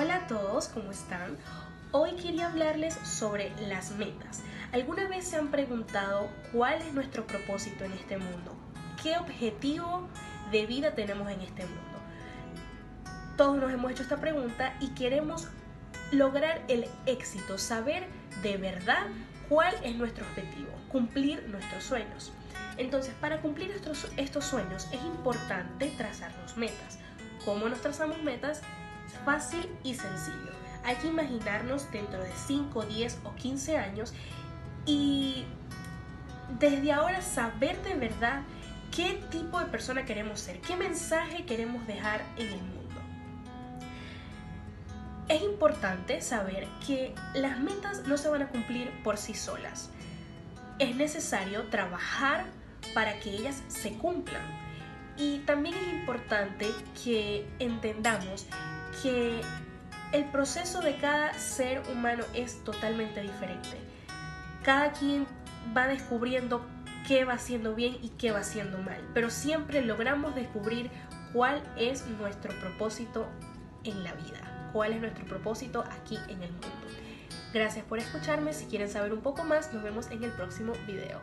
Hola a todos, ¿cómo están? Hoy quería hablarles sobre las metas. ¿Alguna vez se han preguntado cuál es nuestro propósito en este mundo? ¿Qué objetivo de vida tenemos en este mundo? Todos nos hemos hecho esta pregunta y queremos lograr el éxito, saber de verdad cuál es nuestro objetivo, cumplir nuestros sueños. Entonces, para cumplir estos, estos sueños es importante trazarnos metas. ¿Cómo nos trazamos metas? Fácil y sencillo. Hay que imaginarnos dentro de 5, 10 o 15 años y desde ahora saber de verdad qué tipo de persona queremos ser, qué mensaje queremos dejar en el mundo. Es importante saber que las metas no se van a cumplir por sí solas. Es necesario trabajar para que ellas se cumplan. Y también es importante que entendamos que el proceso de cada ser humano es totalmente diferente. Cada quien va descubriendo qué va haciendo bien y qué va haciendo mal, pero siempre logramos descubrir cuál es nuestro propósito en la vida, cuál es nuestro propósito aquí en el mundo. Gracias por escucharme, si quieren saber un poco más, nos vemos en el próximo video.